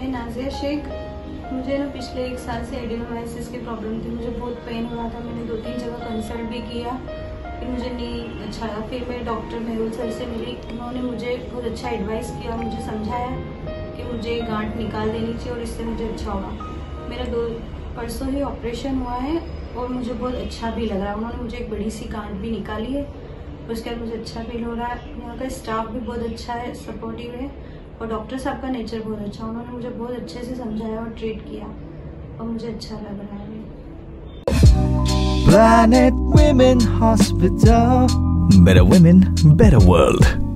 मैं नाजिया शेख मुझे ना पिछले एक साल से एडिनोमाइसिस की प्रॉब्लम थी, मुझे बहुत पेन हो रहा था, मैंने दो तीन जगह कंसल्ट भी किया, फिर मुझे नहीं अच्छा लगा फिर मैं डॉक्टर मेहुल सर से मिली, उन्होंने मुझे बहुत अच्छा एडवाइस किया, मुझे समझाया कि मुझे गांठ निकाल देनी चाहिए और इससे मुझे अच्छा होगा। मेरा दो परसों ही ऑपरेशन हुआ है और मुझे बहुत अच्छा भी लग रहा है। उन्होंने मुझे एक बड़ी सी गांठ भी निकाली है, उसके बाद मुझे अच्छा फील हो रहा है। यहाँ का स्टाफ भी बहुत अच्छा है सपोर्टिव है। और डॉक्टर साहब का नेचर बहुत अच्छा उन्होंने मुझे बहुत अच्छे से समझाया और ट्रीट किया और मुझे अच्छा लग रहा है Planet Women Hospital. Better women, better world.